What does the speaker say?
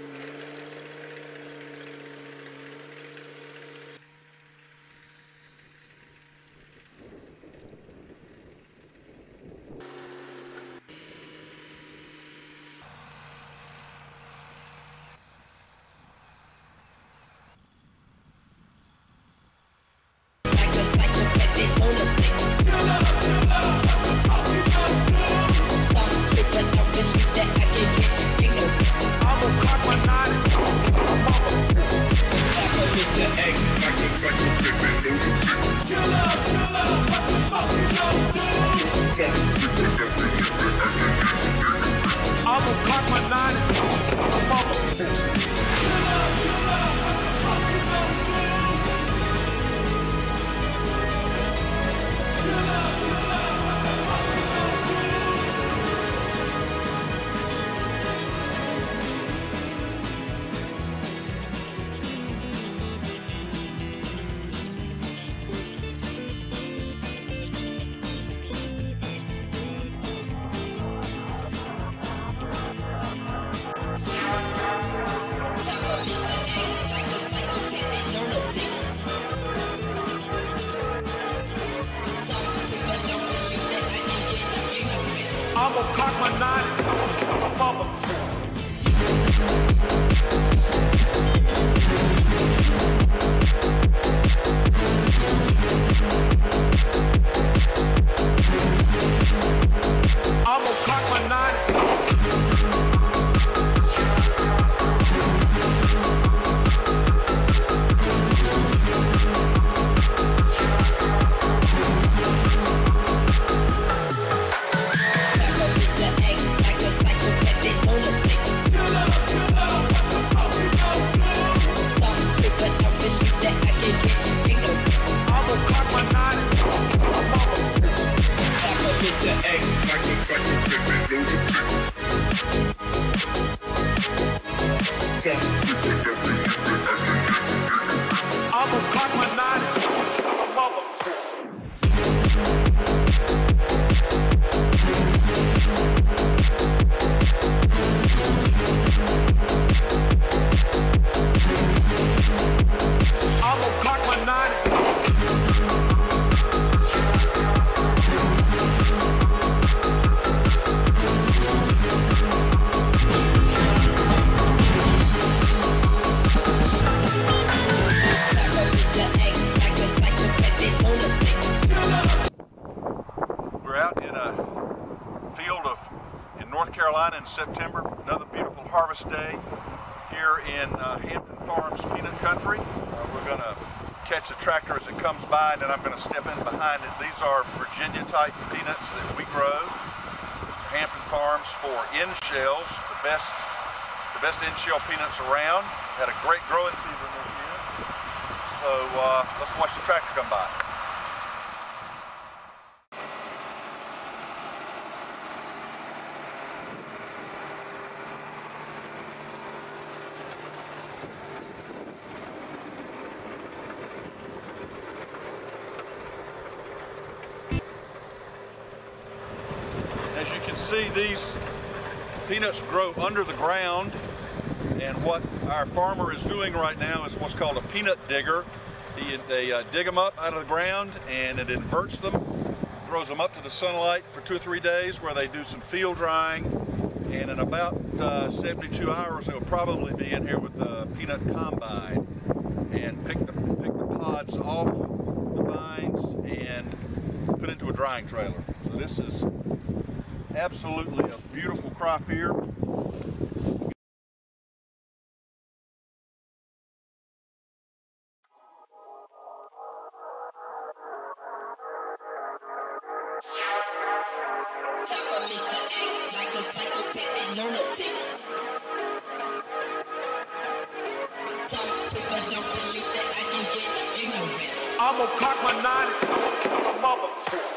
Yeah. I'm gonna cock my nine. I'm gonna I'm I'm gonna cock my nine. North Carolina in September. Another beautiful harvest day here in uh, Hampton Farms Peanut Country. Uh, we're going to catch the tractor as it comes by, and then I'm going to step in behind it. These are Virginia type peanuts that we grow. Hampton Farms for in shells, the best the best in shell peanuts around. Had a great growing season this year. So uh, let's watch the tractor come by. As you can see, these peanuts grow under the ground. And what our farmer is doing right now is what's called a peanut digger. He, they uh, dig them up out of the ground and it inverts them, throws them up to the sunlight for two or three days where they do some field drying. And in about uh, 72 hours, they'll probably be in here with the peanut combine and pick the, pick the pods off the vines and put into a drying trailer. So this is absolutely a beautiful crop here. I'm gonna cock my nine. I'm